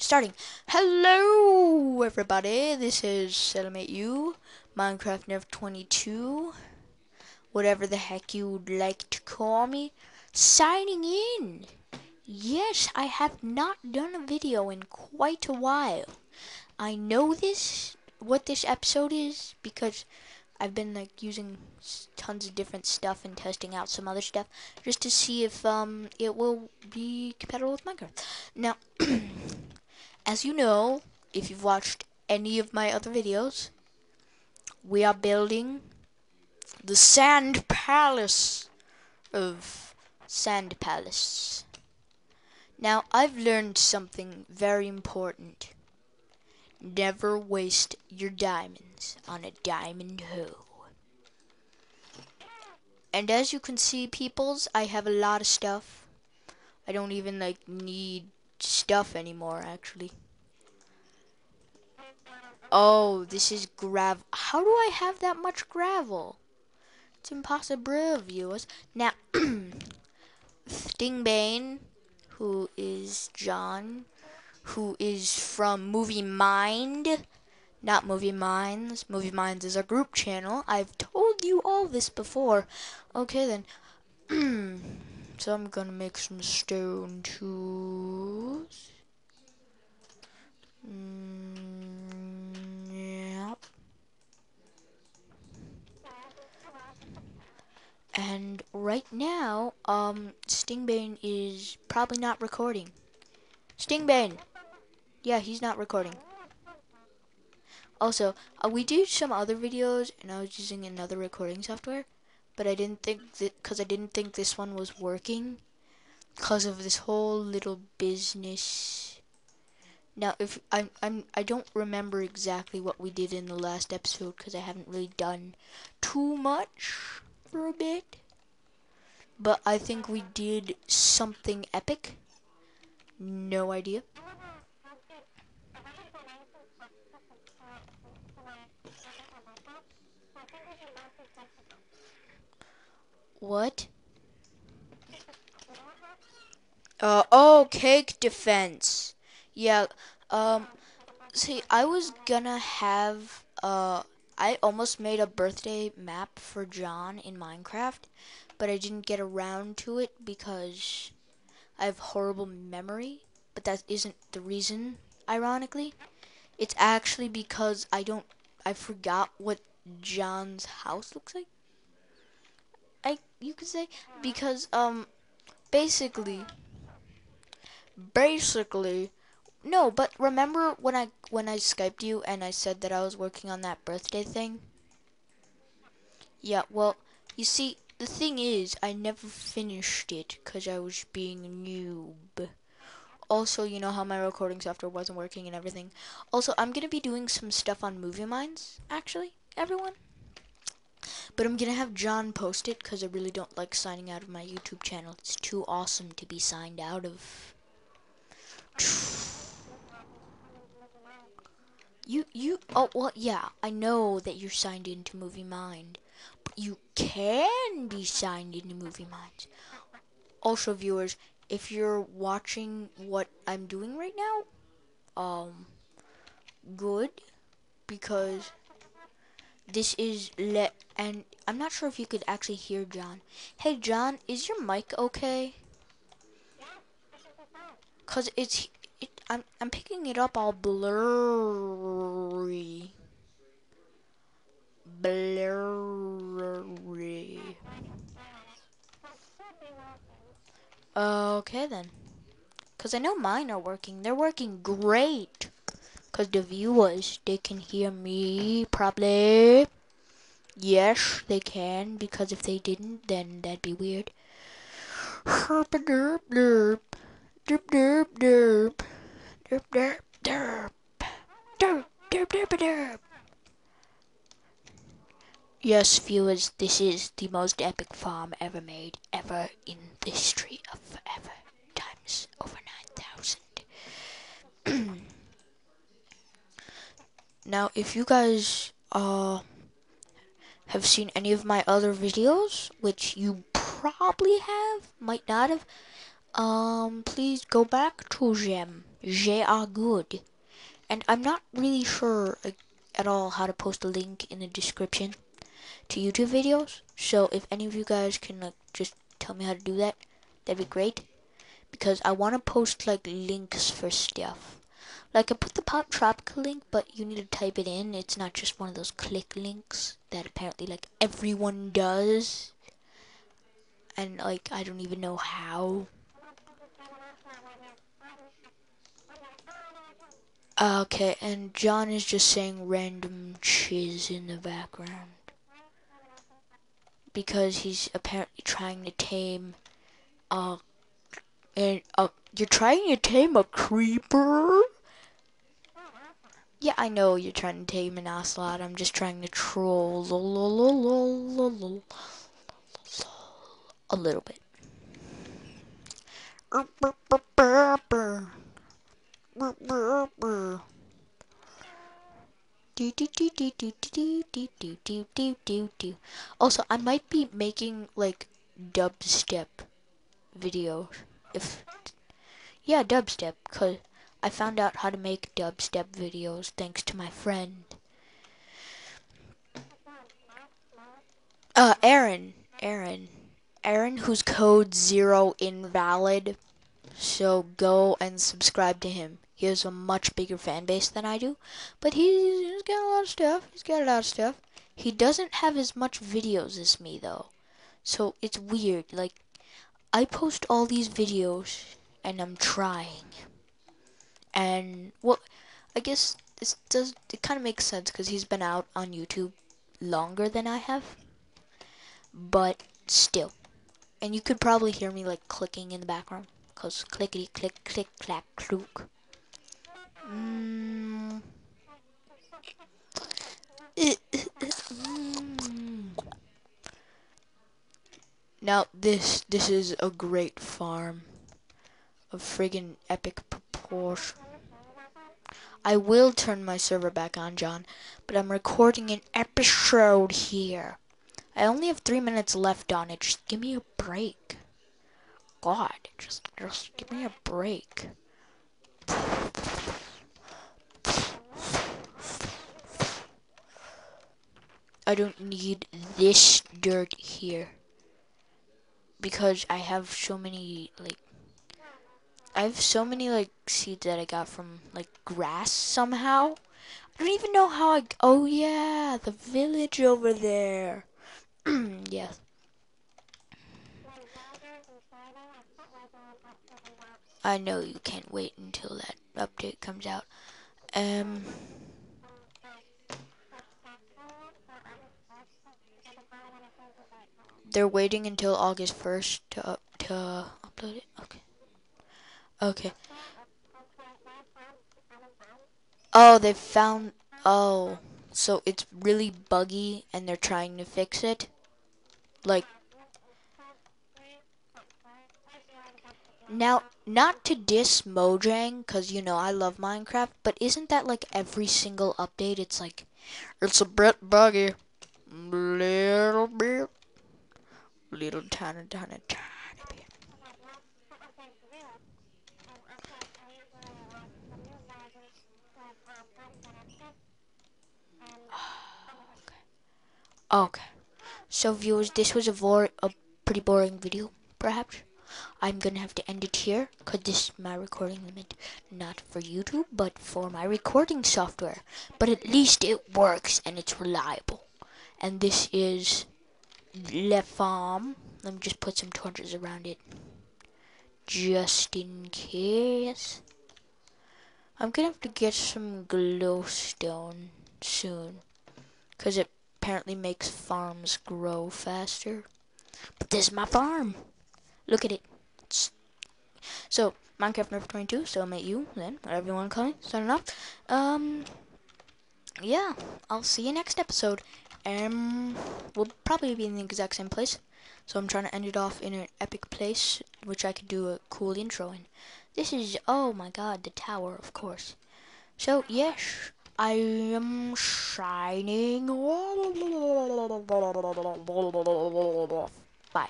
starting. Hello, everybody. This is Salem8u, Minecraft Nerf 22, whatever the heck you would like to call me, signing in. Yes, I have not done a video in quite a while. I know this, what this episode is, because I've been like using tons of different stuff and testing out some other stuff just to see if um it will be compatible with Minecraft. Now, as you know, if you've watched any of my other videos, we are building the Sand Palace of Sand Palace. Now, I've learned something very important. Never waste your diamonds on a diamond hoe. And as you can see, peoples, I have a lot of stuff. I don't even, like, need stuff anymore, actually. Oh, this is gravel. How do I have that much gravel? It's impossible, viewers. Now, Stingbane, who is John, who is from Movie Mind, not Movie Minds. Movie Minds is our group channel. I've told you all this before. Okay, then. So I'm gonna make some stone tools. Mm, yep. And right now, um, Stingbane is probably not recording. Stingbane! Yeah, he's not recording. Also, uh, we did some other videos, and I was using another recording software but I didn't think that because I didn't think this one was working because of this whole little business. Now, if I'm I'm I don't remember exactly what we did in the last episode because I haven't really done too much for a bit. But I think we did something epic. No idea. What? Uh, oh, cake defense. Yeah, um, see, I was gonna have, uh, I almost made a birthday map for John in Minecraft, but I didn't get around to it because I have horrible memory, but that isn't the reason, ironically. It's actually because I don't, I forgot what John's house looks like. I you could say because um basically basically no, but remember when I when I skyped you and I said that I was working on that birthday thing? Yeah, well, you see, the thing is, I never finished it because I was being a noob. Also, you know how my recording software wasn't working and everything. Also, I'm going to be doing some stuff on Movie Minds, actually, everyone. But I'm gonna have John post it because I really don't like signing out of my YouTube channel. It's too awesome to be signed out of. You, you, oh, well, yeah, I know that you're signed into Movie Mind, but you can be signed into Movie Mind. Also, viewers, if you're watching what I'm doing right now, um, good, because this is let and I'm not sure if you could actually hear John. Hey John, is your mic okay? Cause it's it, I'm I'm picking it up all blurry. Blurry. Okay then. Cause I know mine are working. They're working great. Because the viewers, they can hear me, probably. Yes, they can, because if they didn't, then that'd be weird. Derp derp. Derp derp derp. Derp derp derp. Derp derp derp derp. Yes, viewers, this is the most epic farm ever made, ever in the history of forever, times over 9,000. Now, if you guys uh, have seen any of my other videos, which you probably have, might not have, um, please go back to them They are good. And I'm not really sure at all how to post a link in the description to YouTube videos. So if any of you guys can like just tell me how to do that, that'd be great. Because I want to post like links for stuff. Like I put the Poptropica link, but you need to type it in. It's not just one of those click links that apparently like everyone does. And like I don't even know how. Okay, and John is just saying random chiz in the background. Because he's apparently trying to tame a... And, uh, you're trying to tame a creeper? Yeah, I know you're trying to tame an ocelot. I'm just trying to troll a little bit. Also, I might be making like dubstep videos. If yeah, dubstep, cause I found out how to make dubstep videos thanks to my friend. Uh, Aaron, Aaron, Aaron, whose code zero invalid. So go and subscribe to him. He has a much bigger fan base than I do, but he's, he's got a lot of stuff. He's got a lot of stuff. He doesn't have as much videos as me though, so it's weird. Like, I post all these videos, and I'm trying. And well, I guess this does it kind of makes sense because he's been out on YouTube longer than I have. But still, and you could probably hear me like clicking in the background because clickety click click clack clook. Mm. Now this this is a great farm of friggin' epic proportion. I will turn my server back on, John, but I'm recording an episode here. I only have three minutes left on it. Just give me a break. God, just just give me a break. I don't need this dirt here. Because I have so many, like, I have so many, like, seeds that I got from, like, grass somehow. I don't even know how I, oh yeah, the village over there. yes. I know you can't wait until that update comes out. Um... They're waiting until August 1st to up, to upload it. Okay. Okay. Oh, they found oh, so it's really buggy and they're trying to fix it. Like Now, not to diss Mojang, because, you know, I love Minecraft, but isn't that, like, every single update? It's like, it's a bit buggy. Little bit little tiny, tiny, tiny bit. Okay. So viewers, this was a, a pretty boring video, perhaps. I'm gonna have to end it here because this is my recording limit not for YouTube but for my recording software but at least it works and it's reliable and this is Le Farm. Let me just put some torches around it. Just in case. I'm gonna have to get some glowstone soon. Because it apparently makes farms grow faster. But this is my farm. Look at it. It's so, Minecraft Nerf 22, Salem8u, then, whatever you want to call me, signing off. Um, yeah, I'll see you next episode. Um, we'll probably be in the exact same place. So I'm trying to end it off in an epic place, which I could do a cool intro in. This is, oh my god, the tower, of course. So, yes, I am shining. Bye.